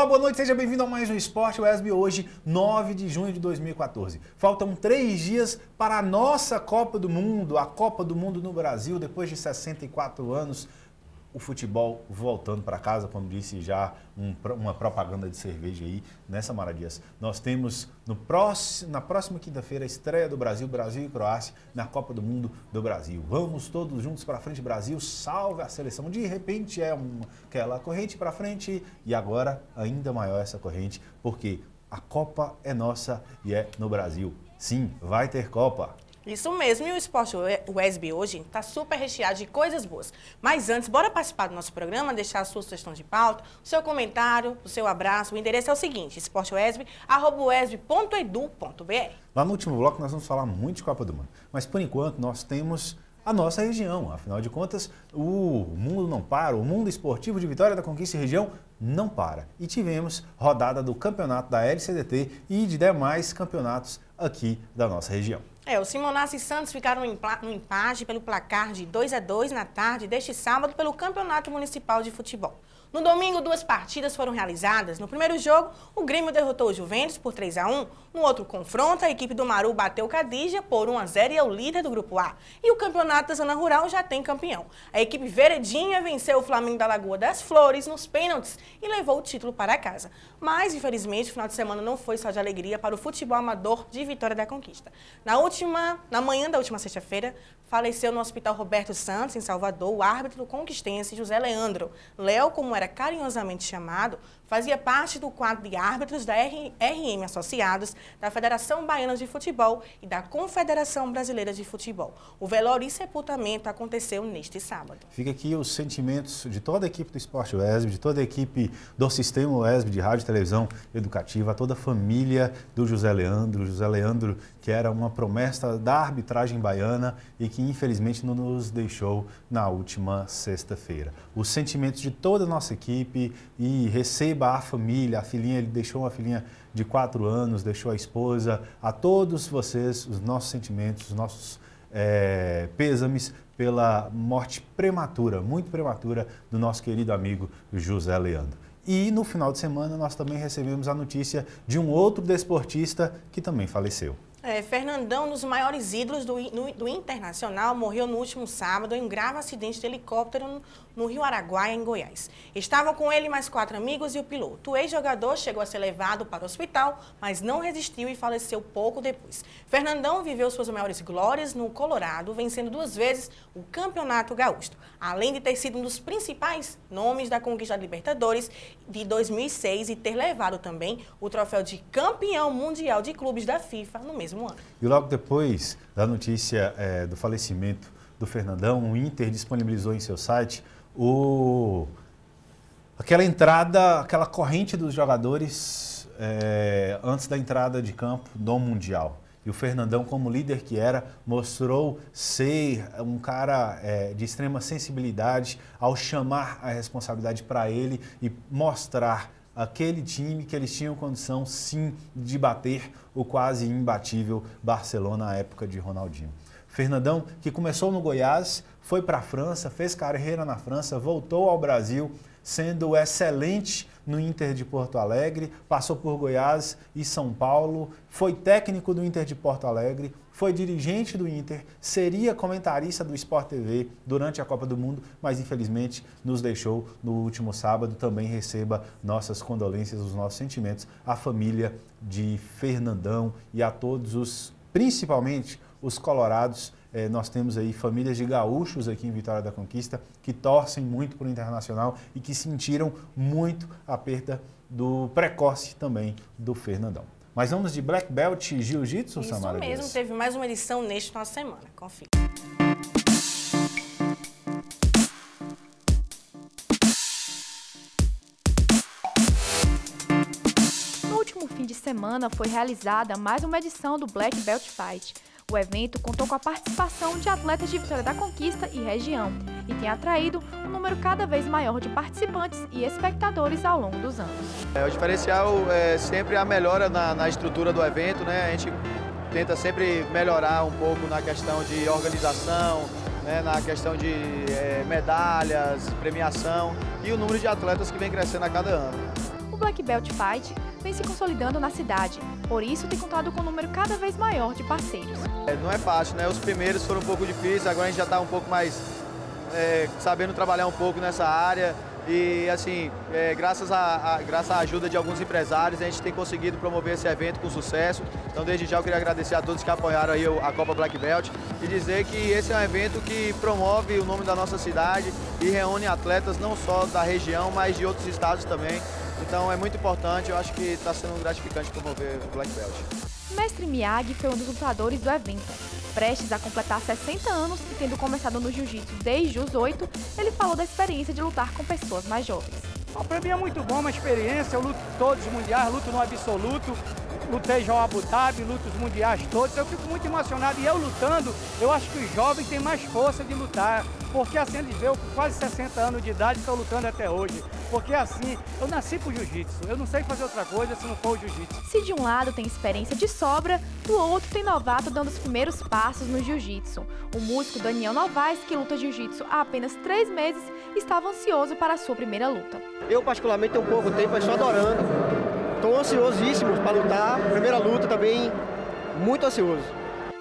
Olá, boa noite, seja bem-vindo a mais um Esporte Wesby, hoje, 9 de junho de 2014. Faltam três dias para a nossa Copa do Mundo, a Copa do Mundo no Brasil, depois de 64 anos o futebol voltando para casa, como disse já um, uma propaganda de cerveja aí nessa Maradias. Nós temos no próximo, na próxima quinta-feira a estreia do Brasil, Brasil e Croácia na Copa do Mundo do Brasil. Vamos todos juntos para frente, Brasil, salve a seleção. De repente é uma, aquela corrente para frente e agora ainda maior essa corrente, porque a Copa é nossa e é no Brasil. Sim, vai ter Copa. Isso mesmo, e o Esporte Wesb hoje está super recheado de coisas boas. Mas antes, bora participar do nosso programa, deixar a sua sugestão de pauta, o seu comentário, o seu abraço. O endereço é o seguinte, esportewesb.edu.br. Lá no último bloco nós vamos falar muito de Copa do Mundo, mas por enquanto nós temos a nossa região. Afinal de contas, o mundo não para, o mundo esportivo de Vitória da Conquista e região não para. E tivemos rodada do campeonato da LCDT e de demais campeonatos aqui da nossa região. É, o Simonato e Santos ficaram no empate pelo placar de 2 a 2 na tarde deste sábado pelo Campeonato Municipal de Futebol. No domingo, duas partidas foram realizadas. No primeiro jogo, o Grêmio derrotou o Juventus por 3 a 1. No outro confronto, a equipe do Maru bateu o Cadija por 1 a 0 e é o líder do grupo A. E o campeonato da Zona Rural já tem campeão. A equipe Veredinha venceu o Flamengo da Lagoa das Flores nos pênaltis e levou o título para casa. Mas, infelizmente, o final de semana não foi só de alegria para o futebol amador de Vitória da Conquista. Na última, na manhã da última sexta-feira, faleceu no Hospital Roberto Santos, em Salvador, o árbitro conquistense José Leandro. Léo, como era carinhosamente chamado, fazia parte do quadro de árbitros da RM Associados, da Federação Baiana de Futebol e da Confederação Brasileira de Futebol. O velório e sepultamento aconteceu neste sábado. Fica aqui os sentimentos de toda a equipe do Esporte UESB, de toda a equipe do Sistema UESB de Rádio e Televisão Educativa, toda a família do José Leandro, José Leandro que era uma promessa da arbitragem baiana e que infelizmente não nos deixou na última sexta-feira. Os sentimentos de toda a nossa equipe e receba a família, a filhinha, ele deixou uma filhinha de quatro anos, deixou a esposa, a todos vocês, os nossos sentimentos, os nossos é, pêsames pela morte prematura, muito prematura, do nosso querido amigo José Leandro. E no final de semana nós também recebemos a notícia de um outro desportista que também faleceu. É, Fernandão, um dos maiores ídolos do, no, do Internacional, morreu no último sábado em um grave acidente de helicóptero no, no Rio Araguaia, em Goiás. Estavam com ele mais quatro amigos e o piloto. O ex-jogador chegou a ser levado para o hospital, mas não resistiu e faleceu pouco depois. Fernandão viveu suas maiores glórias no Colorado, vencendo duas vezes o Campeonato Gaúcho, além de ter sido um dos principais nomes da conquista da Libertadores de 2006 e ter levado também o troféu de campeão mundial de clubes da FIFA no mesmo mesmo ano. E logo depois da notícia é, do falecimento do Fernandão, o Inter disponibilizou em seu site o, aquela entrada, aquela corrente dos jogadores é, antes da entrada de campo do Mundial. E o Fernandão, como líder que era, mostrou ser um cara é, de extrema sensibilidade ao chamar a responsabilidade para ele e mostrar aquele time que eles tinham condição sim de bater o quase imbatível Barcelona na época de Ronaldinho. Fernandão, que começou no Goiás, foi para a França, fez carreira na França, voltou ao Brasil, sendo excelente no Inter de Porto Alegre, passou por Goiás e São Paulo, foi técnico do Inter de Porto Alegre, foi dirigente do Inter, seria comentarista do Sport TV durante a Copa do Mundo, mas infelizmente nos deixou no último sábado. Também receba nossas condolências, os nossos sentimentos à família de Fernandão e a todos os, principalmente os colorados. É, nós temos aí famílias de gaúchos aqui em Vitória da Conquista que torcem muito para o Internacional e que sentiram muito a perda do precoce também do Fernandão. Mas vamos de Black Belt Jiu-Jitsu, Samara? Isso mesmo, teve mais uma edição neste final de semana. Confia. No último fim de semana foi realizada mais uma edição do Black Belt Fight, o evento contou com a participação de atletas de Vitória da Conquista e região e tem atraído um número cada vez maior de participantes e espectadores ao longo dos anos. É, o diferencial é sempre a melhora na, na estrutura do evento, né? A gente tenta sempre melhorar um pouco na questão de organização, né? na questão de é, medalhas, premiação e o número de atletas que vem crescendo a cada ano Black Belt Fight vem se consolidando na cidade, por isso tem contado com um número cada vez maior de parceiros. É, não é fácil, né? Os primeiros foram um pouco difíceis, agora a gente já está um pouco mais é, sabendo trabalhar um pouco nessa área. E assim, é, graças, a, a, graças à ajuda de alguns empresários, a gente tem conseguido promover esse evento com sucesso. Então, desde já, eu queria agradecer a todos que apoiaram aí a Copa Black Belt e dizer que esse é um evento que promove o nome da nossa cidade e reúne atletas não só da região, mas de outros estados também. Então, é muito importante, eu acho que está sendo gratificante promover o Black Belt. Mestre Miyagi foi um dos lutadores do evento. Prestes a completar 60 anos e tendo começado no jiu-jitsu desde os 8, ele falou da experiência de lutar com pessoas mais jovens. Para mim é muito bom, uma experiência, eu luto todos os mundiais, luto no absoluto, lutei já o Abu Dhabi, luto os mundiais todos, eu fico muito emocionado e eu lutando, eu acho que os jovens têm mais força de lutar, porque assim eles veem, com quase 60 anos de idade, estou lutando até hoje. Porque assim, eu nasci pro jiu-jitsu, eu não sei fazer outra coisa se não for o jiu-jitsu. Se de um lado tem experiência de sobra, do outro tem novato dando os primeiros passos no jiu-jitsu. O músico Daniel Novaes, que luta jiu-jitsu há apenas três meses, estava ansioso para a sua primeira luta. Eu particularmente tenho pouco tempo, mas estou adorando. Estou ansiosíssimo para lutar, primeira luta também, muito ansioso.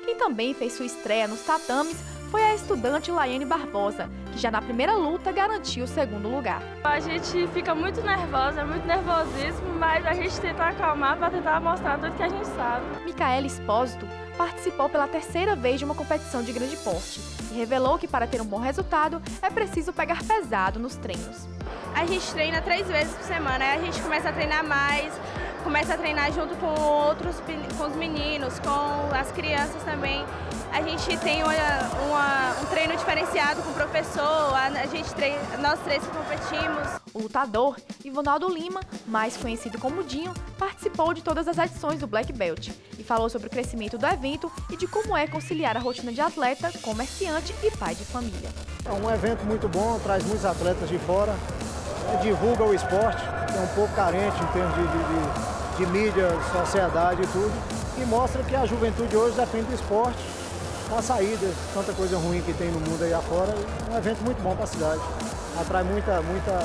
Quem também fez sua estreia nos tatames foi a estudante Laiane Barbosa, já na primeira luta garantiu o segundo lugar. A gente fica muito nervosa, muito nervosíssimo, mas a gente tenta acalmar para tentar mostrar tudo que a gente sabe. Micaela Espósito participou pela terceira vez de uma competição de grande porte e revelou que para ter um bom resultado é preciso pegar pesado nos treinos. A gente treina três vezes por semana, aí a gente começa a treinar mais, começa a treinar junto com outros, com os meninos, com as crianças também. A gente tem uma, uma, um treino diferenciado com o professor, a, a gente nós três competimos. O lutador, Ivonaldo Lima, mais conhecido como Dinho, participou de todas as edições do Black Belt e falou sobre o crescimento do evento e de como é conciliar a rotina de atleta, comerciante e pai de família. É um evento muito bom, traz muitos atletas de fora, divulga o esporte, que é um pouco carente em termos de, de, de, de mídia, sociedade e tudo, e mostra que a juventude hoje depende do esporte, da saída, tanta coisa ruim que tem no mundo aí afora, é um evento muito bom para a cidade. Atrai muita, muita,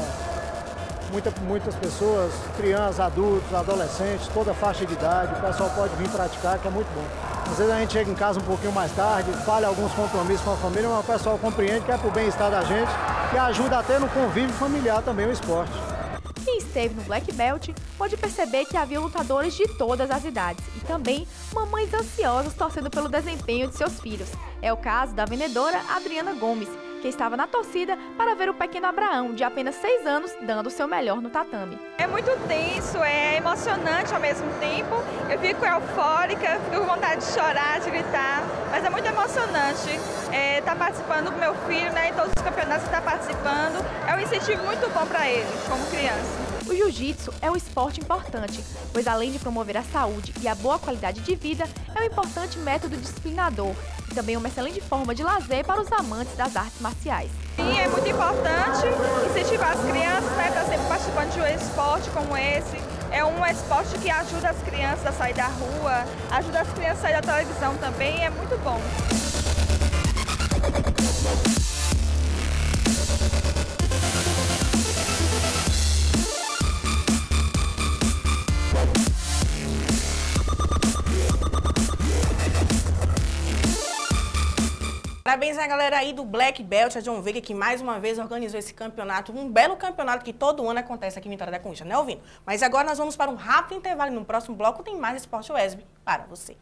muita, muitas pessoas, crianças, adultos, adolescentes, toda faixa de idade, o pessoal pode vir praticar, que é muito bom. Às vezes a gente chega em casa um pouquinho mais tarde, falha alguns compromissos com a família, mas o pessoal compreende que é para o bem-estar da gente e ajuda até no convívio familiar também o esporte. Quem esteve no Black Belt pode perceber que havia lutadores de todas as idades e também mamães ansiosas torcendo pelo desempenho de seus filhos. É o caso da vendedora Adriana Gomes, que estava na torcida para ver o pequeno Abraão, de apenas 6 anos, dando o seu melhor no tatame. É muito tenso, é emocionante ao mesmo tempo. Eu fico eufórica, fico com vontade de chorar, de gritar, mas é muito emocionante estar é, tá participando com meu filho, né, em todos os campeonatos que está participando. É um incentivo muito bom para ele, como criança. O jiu-jitsu é um esporte importante, pois além de promover a saúde e a boa qualidade de vida, é um importante método disciplinador também uma excelente forma de lazer para os amantes das artes marciais. Sim, é muito importante incentivar as crianças né, estar sempre participando de um esporte como esse. É um esporte que ajuda as crianças a sair da rua, ajuda as crianças a sair da televisão também, é muito bom. Parabéns à galera aí do Black Belt, a John Veiga, que mais uma vez organizou esse campeonato, um belo campeonato que todo ano acontece aqui em Vitória da Conquista, né, ouvindo? Mas agora nós vamos para um rápido intervalo no próximo bloco tem mais Esporte Wesb para você.